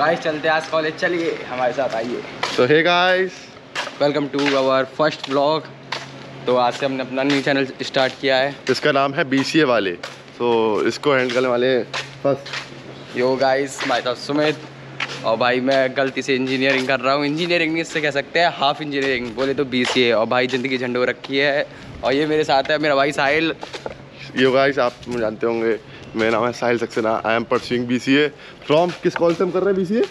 Guys चलते हैं आज कॉलेज चलिए हमारे साथ आइए। तो hey guys welcome to our first blog तो आज से हमने अपना न्यू चैनल स्टार्ट किया है। इसका नाम है बीसीए वाले। तो इसको हैंडल करने वाले फ़र्स्ट यो गाइस माय साथ सुमित और भाई मैं गलती से इंजीनियरिंग कर रहा हूँ। इंजीनियरिंग नहीं इससे कह सकते हैं हाफ़ इंजीनियरिंग बोले तो BCA और भाई ज़िंदगी झंडो रखी है। और ये मेरे साथ है मेरा भाई साहिल। यो गाइस आप जानते होंगे। मेरा नाम है Sahil Saxena I am pursuing BCA from किस कॉलेज से हम कर रहे हैं बीसीए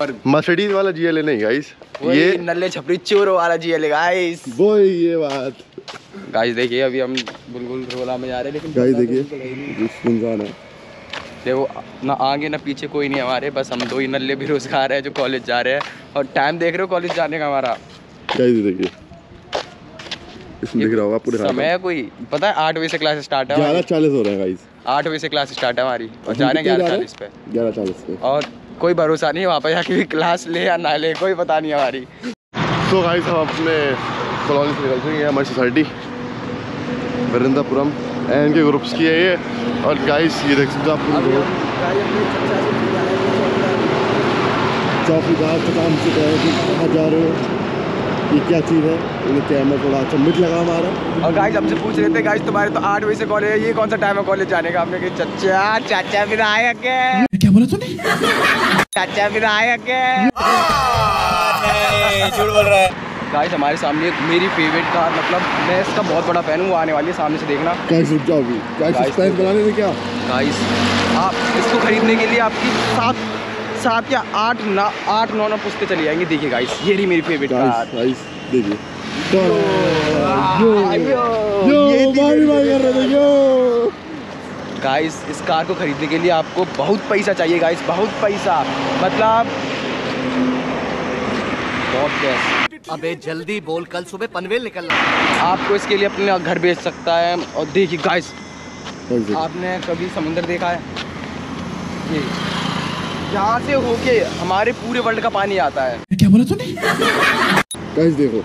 और मर्सिडीज वाला जीएलए नहीं गाइस ये नल्ले छपरी चोर वाला जी है गाइस वो ये बात. गाइस देखिए अभी हम बुलबुल रोला में जा रहे हैं लेकिन गाइस देखिए. तो इंसान है. देखो ना आगे ना पीछे कोई नहीं हमारे बस हम दो ही नल्ले बेरोजगार हैं जो कॉलेज जा रहे हैं। और टाइम देख रहे हो कॉलेज जाने का हमारा? गाइस देखिए. इसमें दिख रहा होगा पूरे समय है कोई? पता है आठ बजे से क्लास स्टार्ट है ग्यारह चालीस हो रहे हैं गाइस आठ बजे से क्लास स्टार्ट है हमारी। और जा रहे हैं ग्यारह चालीस पे। ग्यारह चालीस पे। और कोई भरोसा नहीं वहाँ पे जाके भी क्लास ले या ना ले कोई पता नहीं हमारी। तो गाइस हम अपने कॉलोनी से निकल चुके हैं हमारी society Vrindapuram N K groups की है ये। और गाइस ये देख सकते हो आप पूरी चौकीदार से काम से कहे कि कहाँ जा रहे हो? ये क्या चीज़ है? इन्हें कैमरा थोड़ा अच्छा मिट लगा हमारा। और गाइस हमसे पूछ रहे थे गाइस तुम्हारे तो आठ बजे से कॉलेज है ये कौन सा टाइम है कॉलेज जाने का? हमने कहा चाचा चाचा विधायक है क्या? बोला तूने? चाचा विधायक है झूठ बोल रहा है। गाइस हमारे सामने एक मेरी फेवरेट कार मतलब मैं इसका बहुत बड़ा फ़ैन हूँ आने वाली है सामने से देखना। गाइस रुक जाओ अभी। गाइस बनाने में क्या? गाइस आप इसको खरीदने के लिए आपकी सात सात या आठ ना आठ नौ नौ पुस्तकें चली जाएँगी। देखिए गाइस ये रही मेरी फेवरेट गाइस देखिए। तो यो, यो। भाई भाई कर रहे थे यो गाइस इस कार को खरीदने के लिए आपको बहुत पैसा चाहिए गाइस बहुत पैसा। मतलब बहुत कैश अबे जल्दी बोल कल सुबह पनवेल निकलना। आपको इसके लिए अपने घर बेच सकता है। और देखिए गाइस गाइस आपने कभी समुंदर देखा है? ये। यहाँ से होके हमारे पूरे वर्ल्ड का पानी आता है। क्या बोला तूने? गाइस देखो।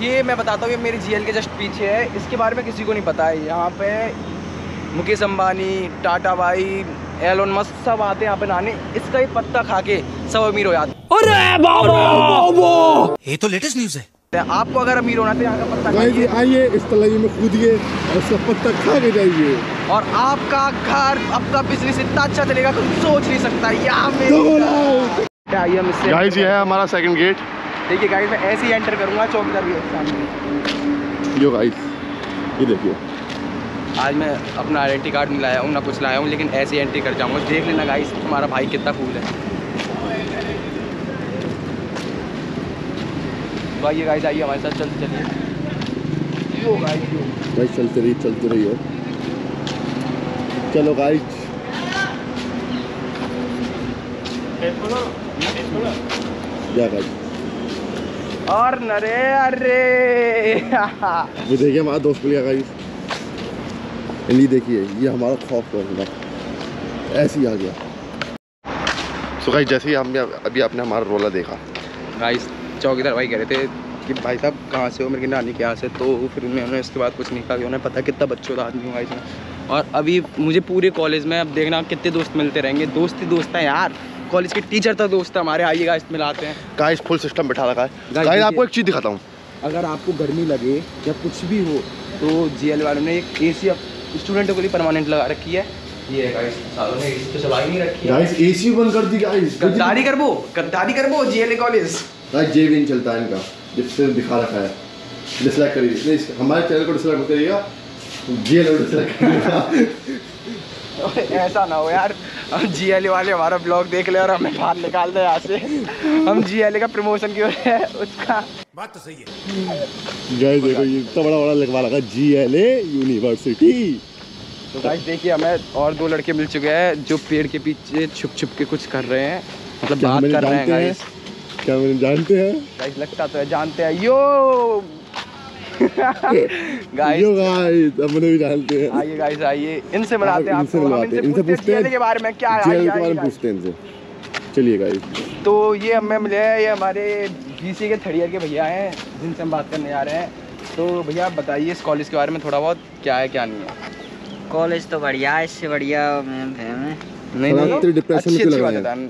ये मैं बताता हूँ ये मेरी जीएल के जस्ट पीछे है। इसके बारे में किसी को नहीं पता है। यहाँ पे मुकेश अंबानी टाटा भाई एलोन मस्क सब आते हैं यहाँ पे नहाने। इसका एक पत्ता खा के सब अमीर हो जाते ये तो लेटेस्ट न्यूज़ है। आपको अगर अमीर होना तो यहाँ का पत्ता आइए इस तलाई में कूदिए और इसका पत्ता खा के जाइए। और आपका घर आपका बिज़नेस इतना अच्छा चलेगा कि कोई सोच नहीं सकता। गाइस ये है हमारा सेकंड गेट देखिए गाइस मैं ऐसे ही एंटर करूँगा चौकीदार भी सामने। यो गाइस ये देखिए। आज मैं अपना आइडेंटी कार्ड नहीं लाया हूँ ना कुछ लाया हूँ लेकिन ऐसे ही एंट्री कर जाऊँगा। देख लेना गाइस तुम्हारा भाई कितना कूल है। तो आइए गाइस आइए हमारे साथ चलते चलिए। यो गाइस यो। गाइस चलते रहिए चलते रहिए। चलो गाइस या गाइस और नरे अरे। वो देखिए हमारा दोस्त मिल गया गाइस ये देखिए ये हमारा खौफ होगा ऐसे ही आ गया। सो गाइस जैसे ही हमने अभी आपने हमारा रोला देखा। गाइस चौकीदार भाई कह रहे थे कि भाई साहब कहाँ से हो मेरी नानी के यहाँ से? तो फिर उन्होंने इसके बाद कुछ नहीं कहा। कि उन्हें पता कितना बच्चों का आदमी हूँ गाइस मैं। और अभी मुझे पूरे कॉलेज में अब देखना कितने दोस्त मिलते रहेंगे। दोस्त ही दोस्त हैं यार। कॉलेज के टीचर तक दोस्त हैं हमारे आइएगा इस मिलाते हैं। गाइस फुल सिस्टम बैठा रखा है। गाइस आपको एक चीज़ दिखाता हूँ। अगर आपको गर्मी लगे या कुछ भी हो तो जीएल वालों ने एक ए सी स्टूडेंटों के लिए परमानेंट लगा रखी है। ये गाइस सालों ने एसी तो नहीं रखी है। गाइस एसी बंद कर दी गाइस गद्दारी कर वो गद्दारी कर वो कॉलेज गाइस जे भी नहीं चलता है इनका दिखा रखा है। डिसलाइक करिए। हमारे चैनल को डिसलाइक मत करिएगा। जे को डिसलाइक करिएगा ऐसा ना हो यार। हम जी वाले हमारा ब्लॉग देख ले और हमें बाहर निकाल दे यहाँ से। हम जी का प्रमोशन क्यों है उसका। बात तो सही गाइस देखो ये इतना बड़ा बड़ा लिखवा है जी एल यूनिवर्सिटी तो गाइस देखिए हमें और दो लड़के मिल चुके हैं जो पेड़ के पीछे छुप छुप के कुछ कर रहे हैं। मतलब बात कर रहे हैं हैं? गाइस क्या मैंने जानते हैं? गाइस लगता तो है जानते हैं। यो गाइस यो गाइस भी जानते हैं। आइए गाइस आइए। इनसे मिलाते हैं इनसे आपको। हम मिलवाते हैं। इनसे इनसे पूछते हैं हैं। के बारे में क्या है। जेल के बारे में पूछते हैं इनसे। चलिए गाइस तो ये हमें मिले हैं ये हमारे बीसी के थर्ड ईयर के भैया हैं जिनसे हम बात करने जा रहे हैं। तो भैया आप बताइए इस कॉलेज के बारे में थोड़ा बहुत क्या है क्या नहीं है? कॉलेज तो बढ़िया है इससे बढ़िया है। नहीं थोड़ा तेरे depression में क्यों लग रहा है?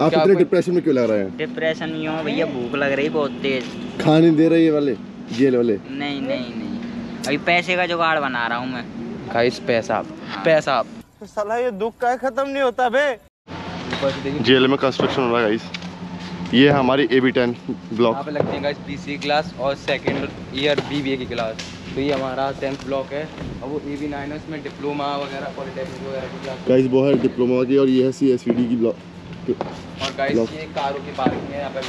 आप इतने डिप्रेशन में क्यों लग रहे हैं? डिप्रेशन नहीं हो भैया भूख लग रही बहुत तेज। खाने दे रही है वाले। जेल वाले नहीं नहीं नहीं। अभी पैसे का जुगाड़ बना रहा हूँ मैं। गाइस पैसा। पैसा। साला ये दुख का खत्म नहीं होता बे। से जेल में कंस्ट्रक्शन हो रहा है ये हमारी ए बी टेन ब्लॉक पे लगते हैं गाइस पीसी क्लास और सेकंड ईयर बीबीए की क्लास तो ये हमारा टेंथ ब्लॉक है। और वो ए बी नाइन है उसमें डिप्लोमा वगैरह पॉलिटेक्निक वगैरह की क्लास गाइस वो है डिप्लोमा की और ये है सी एस वी डी की ब्लॉक और गाइस ये कारों की पार्किंग है यहाँ पे।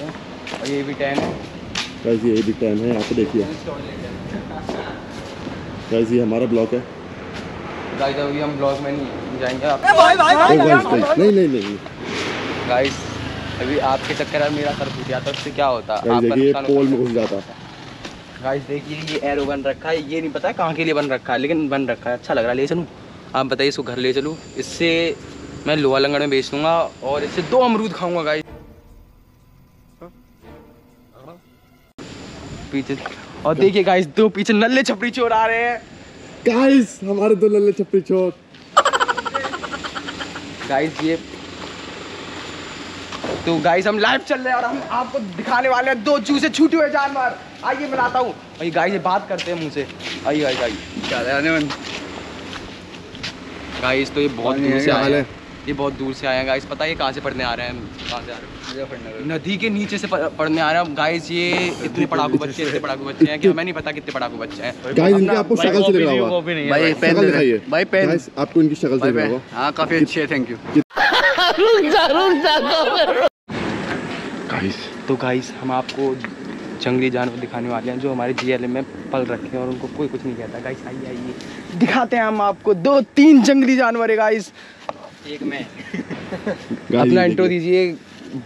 है। और ये भी टेन है। गाइस ये ए बी टेन है यहाँ पे देखिए। गाइस ये हमारा ब्लॉक है। गाइस अभी हम ब्लॉक में नहीं जाएँगे आप। ओ गाइस गाइस नहीं नहीं नहीं। गाइस अभी आपके चक्कर में मेरा सर फूट जाता उससे क्या होता? गाइस आपका देखिए पोल में घुस जाता। गाइस देखिए ये एरो बन रखा है ये नहीं पता है कहाँ के लिए बन रखा है लेकिन बन रखा है। अच्छा लग रहा है ले चलूँ। आप बताइए इसको घर ले चलूँ। इससे मैं लोहा लंगड़ में बेच दूँगा और इससे दो अमरूद खाऊँगा गाइस पीछे। और देखिए गाइस दो पीछे नल्ले छपरी चोर आ रहे हैं। गाइस हमारे दो लल्ले छपरी चोर। गाइस ये तो गाइस हम लाइव चल रहे हैं और हम आपको दिखाने वाले हैं दो जू से छूटे हुए जानवर। आइए मैं लाता हूँ। आइए गाइस ये बात करते हैं मुझसे आइए गाइस आइए। क्या आने मन गाइस तो ये बहुत दूर से क्या आए है? ये बहुत दूर से आए हैं गाइस पता है ये कहाँ से पढ़ने आ रहे हैं? कहाँ से आ रहे हैं? नदी के नीचे से पढ़ने आ रहे हैं. गाइस ये इतने पढ़ाकू बच्चे इतने पढ़ाकू बच्चे हैं कि हमें नहीं पता कितने पढ़ाकू बच्चे हैं। गाइस इनके आपको शक्ल से लग रहा होगा भाई शक्ल दिखाइए। भाई पेन। गाइस आपको इनकी शक्ल से लग रहा होगा हाँ काफ़ी अच्छी है थैंक यू गाइस तो गाइस हम आपको जंगली जानवर दिखाने वाले हैं जो हमारे जीएलएम में पल रखे हैं और उनको कोई कुछ नहीं कहता। गाइस आइए आइए। दिखाते हैं हम आपको दो तीन जंगली जानवर है गाइस एक में। अपना इंट्रो दीजिए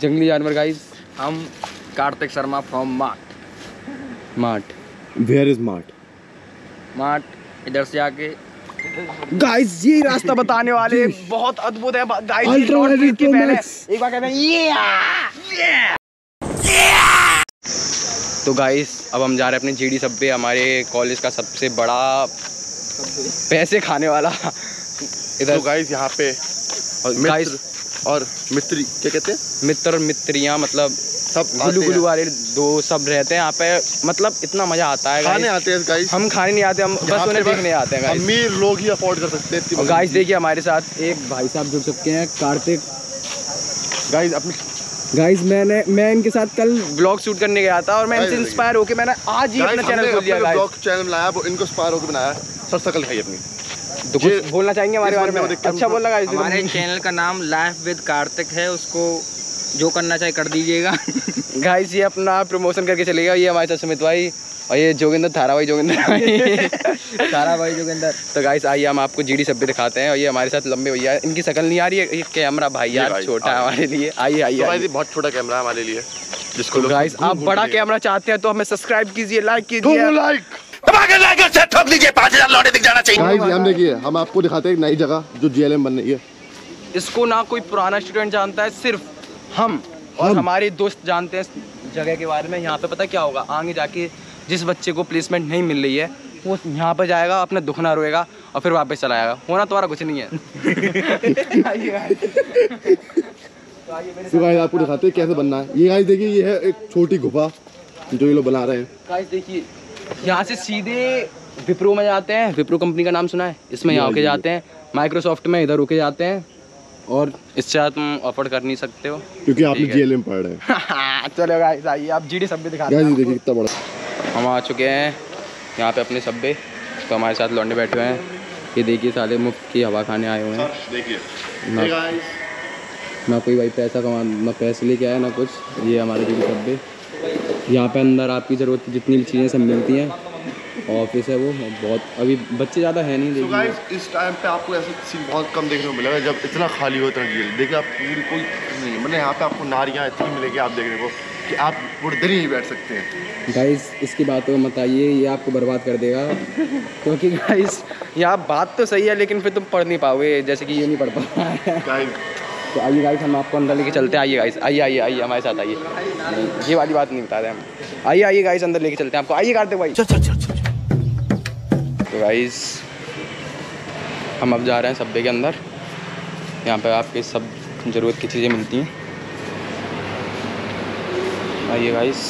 जंगली जानवर गाइस हम Kartik Sharma from mart mart where is mart mart इधर से आके। गाइस ये रास्ता बताने वाले बहुत अद्भुत है। गाइस के है। एक बार कहते हैं ये तो गाइस अब हम जा रहे हैं अपने जीडी सब पे हमारे कॉलेज का सबसे बड़ा पैसे खाने वाला। इधर तो गाइस यहाँ पे और गाइस मित्र और मित्री क्या कहते हैं? मित्र मित्रियाँ मतलब सब गुलू गुलू वाले दो सब रहते हैं यहाँ पे। मतलब इतना मज़ा आता है खाने आते हैं गाइस हम खाने नहीं आते हम बस उन्हें देखने आते हैं गाइस अमीर लोग ही अफोर्ड कर सकते हैं गाइस देखिए हमारे साथ एक भाई साहब जुड़ चुके हैं कार्तिक। गाइस अपनी गाइस मैंने मैं इनके साथ कल ब्लॉग शूट करने गया था और मैं इनसे इंस्पायर होके मैंने आज ही अपना चैनल खोल दिया गाइस ब्लॉग चैनल बनाया वो इनको स्पायर होकर बनाया सर शकल दिखाई अपनी। तो कुछ बोलना चाहेंगे हमारे बारे में? अच्छा बोलना गाइस हमारे चैनल का नाम लाइफ विद कार्तिक है उसको जो करना चाहे कर दीजिएगा। गाइस ये अपना प्रमोशन करके चलेगा ये हमारे साथ सुमित भाई और ये जोगिंदर थारा भाई जोगिंदर भाई। सारा भाई जोगिंदर। तो गाइस आइए हम आपको जीडी सभ्य दिखाते हैं और ये हमारे साथ लंबे भैया हैं। इनकी शक्ल नहीं आ रही है ये कैमरा भाई यार छोटा है हमारे लिए। आइए आइए तो बहुत छोटा कैमरा हमारे लिए जिसको गाइस आप बड़ा कैमरा चाहते हैं तो हमें सब्सक्राइब कीजिए लाइक देखिए। कीजिए। दो लाइक गाइस ये हम देखिए हम आपको दिखाते हैं एक नई जगह जो जीएलएम बन रही है। इसको ना कोई पुराना स्टूडेंट जानता है सिर्फ़ हम और हमारे दोस्त जानते हैं जगह के बारे में। यहाँ पे पता क्या होगा? आगे जाके जिस बच्चे को प्लेसमेंट नहीं मिल रही है वो यहाँ पे जाएगा अपना दुखना रोएगा और फिर वापस चला आएगा। होना तुम्हारा कुछ नहीं है। तो तो गाइस आपको दिखाते हैं कैसे बनना है। ये गाइस देखिए ये है एक छोटी गुफा जो ये लोग बना रहे हैं। गाइस देखिए यहाँ से सीधे विप्रो में जाते हैं। विप्रो कंपनी का नाम सुना है? इसमें यहाँ होके जाते हैं। माइक्रोसॉफ्ट में इधर होके जाते हैं। और इससे तुम अफोर्ड कर नहीं सकते हो। क्योंकि आपने ठीक है। जीएलएम पढ़ रहे हैं। चलो गाइस आइए। आप जीडी सब भी दिखाते हैं देखिए कितना बड़ा। हम आ चुके हैं यहाँ पे अपने सब्बे। तो हमारे साथ लौंडे बैठे हुए हैं। ये देखिए साले मुफ़्त की हवा खाने आए हुए हैं। देखिए। ना- ना कोई भाई पैसा कमा ना पैसे लेके आया ना कुछ। ये हमारे जीडी सब्बे। यहाँ पे अंदर आपकी ज़रूरत की जितनी भी चीज़ें सब मिलती हैं। ऑफ़िस है वो बहुत अभी बच्चे ज़्यादा है नहीं देखिए। गाइस इस टाइम पे आपको ऐसा सीन बहुत कम देखने को मिलेगा जब इतना खाली होता है देखिए आप पूरी कोई नहीं। मतलब यहाँ पे आपको नारियाँ इतनी मिलेगी आप देखने को कि आप पूरे दिन ही बैठ सकते हैं। गाइस इसकी बातों को मत आइए ये आपको बर्बाद कर देगा। क्योंकि गाइस यहाँ बात तो सही है लेकिन फिर तुम पढ़ नहीं पाओगे जैसे कि ये नहीं पढ़ पा रहा है गाइस तो आइए गाइस हम आपको अंदर लेके चलते हैं। आइए गाइस आइए आइए आइए हमारे साथ आइए। ये वाली बात नहीं बता रहे हम। आइए आइए गाइस अंदर लेके चलते हैं आपको। आइए कार्तिक भाई। चल चल चल चल तो गाइस हम अब जा रहे हैं सब्बे के अंदर। यहाँ पे आपके सब ज़रूरत की चीज़ें मिलती हैं। आइए गाइस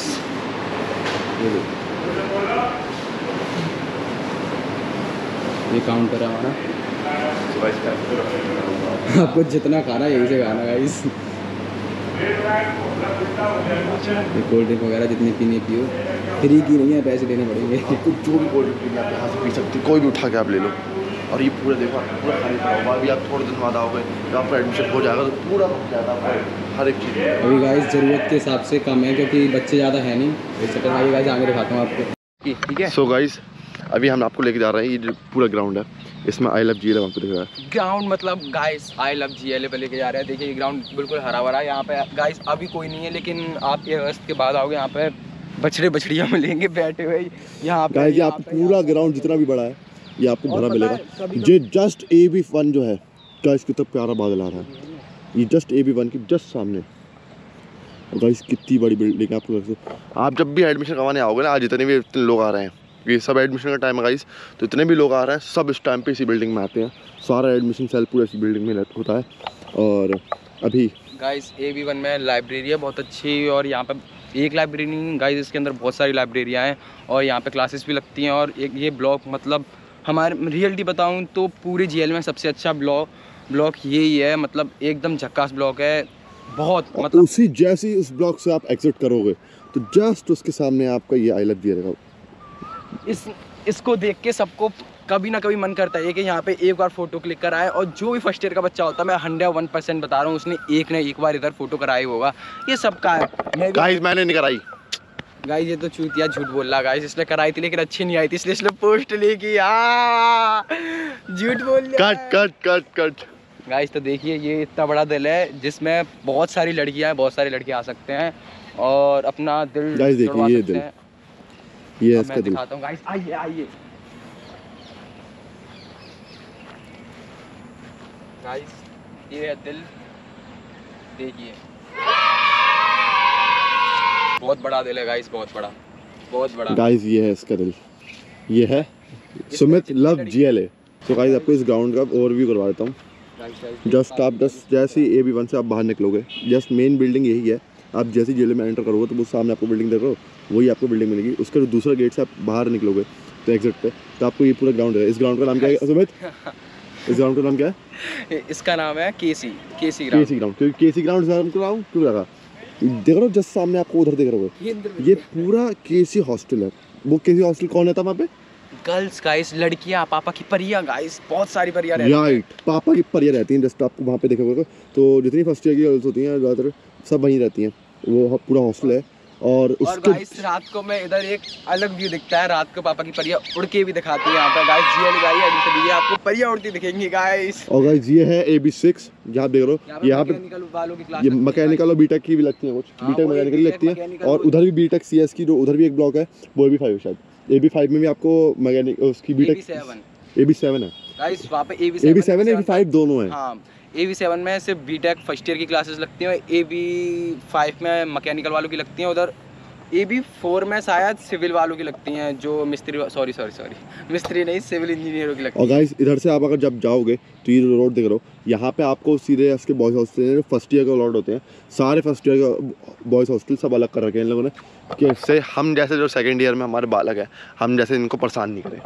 ये ये काउंटर है हमारा। आपको जितना खाना है यहीं से खाना गाइस ये कोल्ड ड्रिंक वगैरह जितनी पीनी पियो. फ्री की नहीं है पैसे देने पड़ेंगे. आपको जो भी कोल्ड ड्रिंक आप यहाँ से पी सकते हो कोई भी उठा के आप ले लो. और ये पूरा देखो आप पूरा खाली पड़ा होगा अभी आप थोड़े दिन बाद आओगे तो आपका एडमिशन हो जाएगा तो पूरा आपका हर एक चीज़. अभी गाइस ज़रूरत के हिसाब से कम है क्योंकि बच्चे ज़्यादा है नहीं. इस चक्कर आइए गाइस आगे दिखाता हूँ आपको. ठीक है सो गाइस अभी हम आपको लेके जा रहे हैं ये पूरा ग्राउंड है. इसमें आई लव जी लव आपको दिख। रहा है ग्राउंड मतलब guys I love G L पे लेके जा रहे हैं। देखिए ये ग्राउंड बिल्कुल हरा भरा है। यहाँ पे गाइस अभी कोई नहीं है लेकिन आप ये अगस्त के बाद आओगे यहाँ पे बछड़े बछड़िया मिलेंगे बैठे हुए। यहाँ पे ये यहाँ पूरा ग्राउंड जितना भी बड़ा है ये आपको भरा मिलेगा। ये जस्ट ए बी वन जो है गाइस कितना प्यारा बादल आ रहा है। ये जस्ट ए बी वन की जस्ट सामने। गाइस कितनी बड़ी बिल्डिंग है आपको। आप जब भी एडमिशन करवाने आओगे ना आज जितने भी इतने लोग आ रहे हैं। ये सब एडमिशन का टाइम है गाइस तो इतने भी लोग आ रहे हैं सब इस टाइम पे इसी बिल्डिंग में आते हैं. सारा एडमिशन सेल पूरा इसी बिल्डिंग में होता है. और अभी गाइस ए बी वन में लाइब्रेरी है बहुत अच्छी और यहाँ पे एक लाइब्रेरी नहीं गाइस इसके अंदर बहुत सारी लाइब्रेरियाँ हैं और यहाँ पे क्लासेस भी लगती हैं और एक ये ब्लॉक मतलब हमारे रियलिटी बताऊँ तो पूरे जेल में सबसे अच्छा ब्लॉक ब्लॉक यही है मतलब एकदम झक्कास ब्लॉक है। बहुत मतलब उसी जैसे उस ब्लॉक से आप एग्जिट करोगे तो जस्ट उसके सामने आपका ये आई लव जी रहेगा। इस इसको देख के सबको कभी ना कभी मन करता है कि यहाँ पे एक बार फ़ोटो क्लिक कराए और जो भी फ़र्स्ट ईयर का बच्चा होता है मैं हंड्रेड वन परसेंट बता रहा हूँ उसने एक ना एक बार इधर फ़ोटो कराया होगा। ये सबका है। मैं गाइस मैंने नहीं कराई। गाइस ये तो चूतिया झूठ बोल रहा गाइस इसने कराई थी लेकिन अच्छी नहीं आई थी इसलिए इसने पोस्ट लेकी झूठ बोल cut cut cut cut guys तो देखिए ये इतना बड़ा दिल है जिसमें बहुत सारी लड़कियाँ हैं बहुत सारी लड़के आ सकते हैं और अपना दिल देखिए, ये दिल। ये इसका मैं दिखाता हूँ गाइस आइए आइए। गाइस ये है दिल। देखिए। बहुत बड़ा दिल है गाइस बहुत बड़ा। बहुत बड़ा। गाइस ये है इसका दिल। ये है Sumit love G L A तो गाइस आपको इस ग्राउंड का ओवरव्यू करवा देता हूँ। जस्ट आप जस्ट जैसे ए बी वन से आप बाहर निकलोगे जस्ट मेन बिल्डिंग यही है। आप जैसे जेल में एंटर करोगे तो वो सामने आपको बिल्डिंग देख रहे हो। वही आपको बिल्डिंग मिलेगी। उसके दूसरा गेट से आप बाहर निकलोगे तो एग्जिट पे। तो आपको ये पूरा ग्राउंड है। इस ग्राउंड का नाम क्या है सुमित इस ग्राउंड का नाम क्या है? इसका नाम है KC KC ground KC ground क्योंकि केसी ग्राउंड ग्राउंड क्यों लगा देख रहे? हो जस्ट सामने आपको उधर देख रहे हो ये पूरा केसी हॉस्टल है। वो केसी हॉस्टल कौन है था वहाँ पे? गर्ल्स गाइस लड़कियाँ पापा की परियाँ गाइस बहुत सारी परियाँ रहती हैं। राइट पापा की परियाँ रहती हैं जस्ट आपको वहाँ पे देखा होगा तो जितनी फ़र्स्ट ईयर की गर्ल्स होती हैं ज़्यादातर सब वहीं रहती हैं। वो पूरा हॉस्टल है। और उसके रात को मैं इधर एक अलग व्यू दिखता है रात को पापा की परिया उड़ के भी दिखाती है यहाँ पे गाइस जीएल गाड़ी एडमिशन लीजिए आपको परियाँ उड़ती दिखेंगी गाइस और गाइस ये है ए बी सिक्स जहाँ देख रहे हो यहाँ पे की ये मैकेनिकल और बीटेक की भी लगती है कुछ। हाँ, बीटेक वो मैकेनिकल एक लगती है। और उधर भी बीटेक सी एस की जो उधर भी एक ब्लॉक है वो भी फाइव शायद। ए बी फाइव में भी आपको मैकेनिक उसकी B Tech A B seven है। गाइस वहाँ पे A A B seven A B five दोनों है। हाँ ए बी सेवन में सिर्फ़ बी टेक फ़र्स्ट ईयर की क्लासेस लगती हैं ए बी फाइव में मकैनिकल वालों की लगती हैं उधर ए बी फोर में शायद सिविल वालों की लगती हैं जो मिस्त्री सॉरी सॉरी सॉरी मिस्त्री नहीं सिविल इंजीनियरों की लगती और गाइस इधर से आप अगर जब जाओगे तो ये रोड देख रहे हो यहाँ पे आपको सीधे उसके बॉयज़ हॉस्टल फ़र्स्ट ईयर के अलॉट होते हैं सारे फ़र्स्ट ईयर के बॉयज़ हॉस्टल सब अलग कर रखे हैं इन लोगों ने कि हम जैसे जो सेकेंड ईयर में हमारे बालक है हम जैसे इनको परेशान नहीं करें।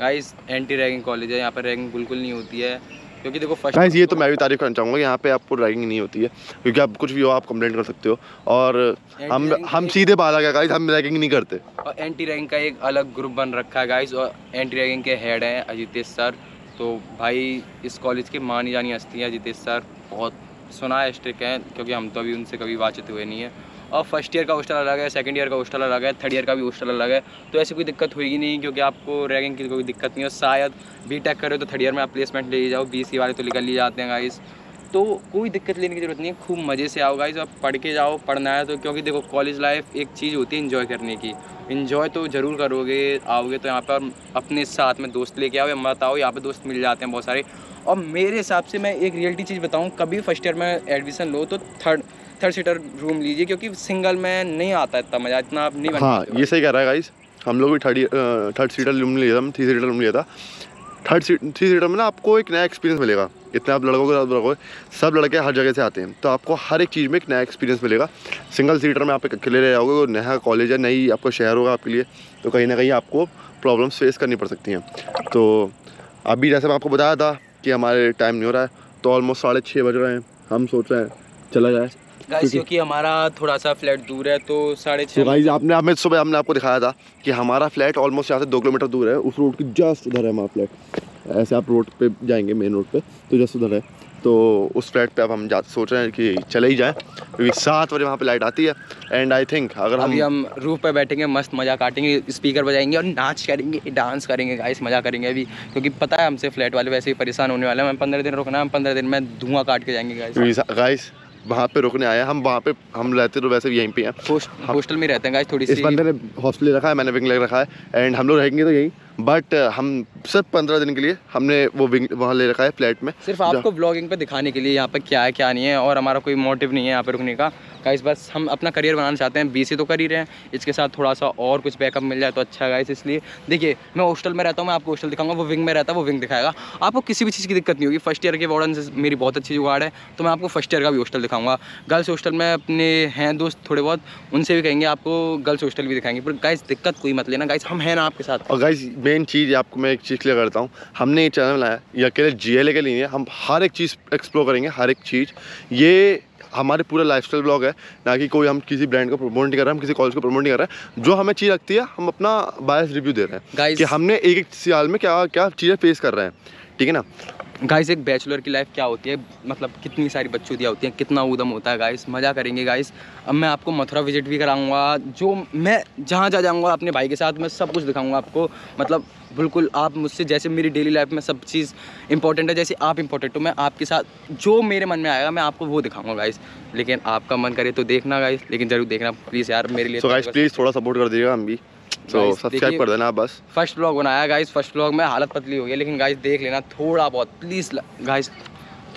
गाइस एंटी रैगिंग कॉलेज है यहाँ पर रैगिंग बिल्कुल नहीं होती है। क्योंकि देखो फ़र्स्ट गाइस ये तो मैं भी तारीफ़ करना चाहूँगा यहाँ पे आपको रैगिंग नहीं होती है क्योंकि आप कुछ भी हो आप कंप्लेंट कर सकते हो। और हम हम सीधे बालक है गाइस हम रैगिंग नहीं करते। और एंटी रैगिंग का एक अलग ग्रुप बन रखा है गाइस और एंटी रैगिंग के हेड हैं अजितेश सर। तो भाई इस कॉलेज के मानी जानी हस्ती हैं अजितेश सर। बहुत सुना है स्ट्रिक हैं क्योंकि हम तो अभी उनसे कभी बातचीत हुए नहीं है। और फ़र्स्ट ईयर का हॉस्टल अलग है सेकंड ईयर का हॉस्टल अलग है थर्ड ईयर का भी हॉस्टल अलग है। तो ऐसी कोई दिक्कत होगी नहीं, क्योंकि आपको रैगिंग की कोई दिक्कत नहीं हो। शायद बी टेक करो तो थर्ड ईयर में आप प्लेसमेंट ले जाओ बी सी वाले तो निकल लिए जाते हैं गाइस तो कोई दिक्कत लेने की ज़रूरत नहीं है, खूब मज़े से आओ गाइस आप पढ़ के जाओ, पढ़ना है तो क्योंकि देखो कॉलेज लाइफ एक चीज़ होती है इन्जॉय करने की। इन्जॉय तो ज़रूर करोगे, आओगे तो यहाँ पर अपने साथ में दोस्त लेके आओ या मत आओ, यहाँ पर दोस्त मिल जाते हैं बहुत सारे। और मेरे हिसाब से मैं एक रियलिटी चीज़ बताऊँ, कभी फ़र्स्ट ईयर में एडमिशन लो तो थर्ड थर्ड सीटर रूम लीजिए क्योंकि सिंगल में नहीं आता इतना मज़ा इतना आप नहीं हाँ ये सही कह रहा है गाइस हम लोग भी थर्ड थर्ड सीटर रूम लिया था थ्री सीटर रूम लिया था। थर्ड सीट थ्री सीटर में ना आपको एक नया एक्सपीरियंस मिलेगा। इतने आप लड़कों के साथ रहोगे सब लड़के हर जगह से आते हैं। तो आपको हर एक चीज़ में एक नया एक्सपीरियंस मिलेगा। सिंगल सीटर में आप एक अकेले रह जाओगे और नया कॉलेज है नई आपका शहर होगा आपके लिए तो कहीं ना कहीं आपको प्रॉब्लम्स फेस करनी पड़ सकती हैं। तो अभी जैसे मैं आपको बताया था कि हमारे टाइम नहीं हो रहा है तो ऑलमोस्ट साढ़े छः बज रहे हैं। हम सोच रहे हैं चला जाए। गाइस क्योंकि हमारा थोड़ा सा फ्लैट दूर है तो साढ़े तो छः गाइस आपने हमें सुबह हमने आपको दिखाया था कि हमारा फ्लैट ऑलमोस्ट यहाँ से दो किलोमीटर दूर है। उस रोड की जस्ट उधर है हमारा फ्लैट ऐसे आप रोड पे जाएँगे मेन रोड पे तो जस्ट उधर है। तो उस फ्लैट पे अब हम जा सोच रहे हैं कि चले ही जाएँ। क्योंकि सात बजे वहाँ पे लाइट आती है। एंड आई थिंक अगर हम अभी हम रूफ पे बैठेंगे मस्त मज़ा काटेंगे स्पीकर बजाएँगे और नाच करेंगे डांस करेंगे गाइस मज़ा करेंगे अभी। क्योंकि पता है हमसे फ्लैट वाले वैसे ही परेशान होने वाले हैं। हम पंद्रह दिन रुकना है हम पंद्रह दिन में धुआँ काट के जाएँगे गाइस गाइस वहाँ पे रुकने आया हम वहाँ पे हम रहते तो वैसे यहीं पे हैं। हॉस्टल में रहते हैं गाइस थोड़ी इस बंदे ने हॉस्टल रखा है मैंने विंग लेग रखा है एंड हम लोग रहेंगे तो यहीं। बट हम सिर्फ़ पंद्रह दिन के लिए हमने वो विंग वहाँ ले रखा है फ्लैट में। सिर्फ़ आपको ब्लॉगिंग पे दिखाने के लिए यहाँ पे क्या है क्या नहीं है और हमारा कोई मोटिव नहीं है यहाँ पे रुकने का। गाइस बस हम अपना करियर बनाना चाहते हैं बीसी तो कर ही रहे हैं। इसके साथ थोड़ा सा और कुछ बैकअप मिल जाए तो अच्छा है गाइस इसलिए। देखिए मैं हॉस्टल में रहता हूँ मैं आपको हॉस्टल दिखाऊँगा वो विंग में रहता है वो विंग दिखाएगा। आपको किसी भी चीज़ की दिक्कत नहीं होगी। फ़र्स्ट ईयर के वार्डन से मेरी बहुत अच्छी जुगाड़ है तो मैं आपको फ़र्स्ट ईयर का भी हॉस्टल दिखाऊँगा। गर्ल्स हॉस्टल में अपने हैं दोस्त थोड़े बहुत उनसे भी कहेंगे आपको गर्ल्स हॉस्टल भी दिखाएँगे। पर गाइस दिक्कत कोई मत लेना। गाइस हम हैं ना आपके साथ। और गाइस मेन चीज़ आपको मैं एक चीज़ क्लियर करता हूँ हमने ये चैनल बनाया ये अकेले जी एल के लिए हम हर एक चीज़ एक्सप्लोर करेंगे हर एक चीज़। ये हमारे पूरा लाइफस्टाइल ब्लॉग है ना कि कोई हम किसी ब्रांड को प्रमोट नहीं कर रहे हम किसी कॉलेज को प्रमोट नहीं कर रहे हैं। जो हमें चीज़ लगती है हम अपना बायस रिव्यू दे रहे हैं कि हमने एक एक साल में क्या क्या चीज़ें फेस कर रहे हैं ठीक है ना? गाइस एक बैचलर की लाइफ क्या होती है? मतलब कितनी सारी बच्चोतियाँ होती हैं? कितना उदम होता है गाइस मज़ा करेंगे गाइस अब मैं आपको मथुरा विज़िट भी कराऊँगा जो मैं जहाँ जहाँ जाऊँगा अपने भाई के साथ मैं सब कुछ दिखाऊँगा आपको। मतलब बिल्कुल आप मुझसे जैसे मेरी डेली लाइफ में सब चीज़ इंपॉर्टेंट है जैसे आप इंपॉर्टेंट हो मैं आपके साथ जो मेरे मन में आएगा मैं आपको वो दिखाऊँगा गाइस लेकिन आपका मन करे तो देखना गाइस लेकिन ज़रूर देखना प्लीज़ यार मेरे लिए गाइस प्लीज़ थोड़ा सपोर्ट कर दीजिएगा हम भी। Guys, सब्सक्राइब कर देना बस। फ़र्स्ट ब्लॉग बनाया गाइस फ़र्स्ट ब्लॉग में हालत पतली हो गई लेकिन गाइस देख लेना थोड़ा बहुत प्लीज़ गाइस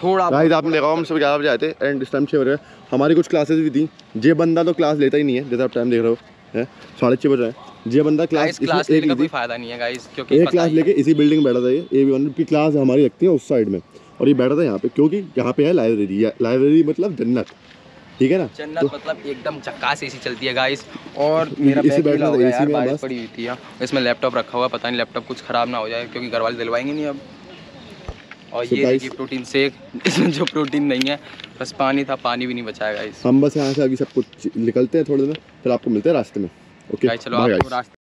थोड़ा गाइस आपने देखा हम सुबह ग्यारह बजे आए थे एंड इस टाइम छः बज हमारी कुछ क्लासेस भी थी। जे बंदा तो क्लास लेता ही नहीं है जैसे आप टाइम देख रहे हो है? साढ़े छः बज रहे हैं। जे बंदा क्लास क्लास लेने का कोई फ़ायदा नहीं है गाइस क्योंकि एक क्लास लेके इसी बिल्डिंग में बैठा था ये ए वी वन की क्लास हमारी लगती है उस साइड में। और ये बैठा था यहाँ पे क्योंकि यहाँ पे है लाइब्रेरी लाइब्रेरी मतलब जन्नत। ठीक है ना? तो मतलब एकदम चक्का एसी चलती है गाइस और मेरा इसी बैग हो गया बारिश बस। पड़ी हुई थी यहाँ इसमें लैपटॉप रखा हुआ पता नहीं लैपटॉप कुछ खराब ना हो जाए क्योंकि घर वाले दिलवाएँगे नहीं अब। और So ये देखिए प्रोटीन शेक इसमें जो प्रोटीन नहीं है बस पानी था पानी भी नहीं बचाया गाइस हम बस यहाँ से अभी सब कुछ निकलते हैं थोड़ी देर में फिर आपको मिलते हैं रास्ते में। ओके गाइस चलो आपको रास्ते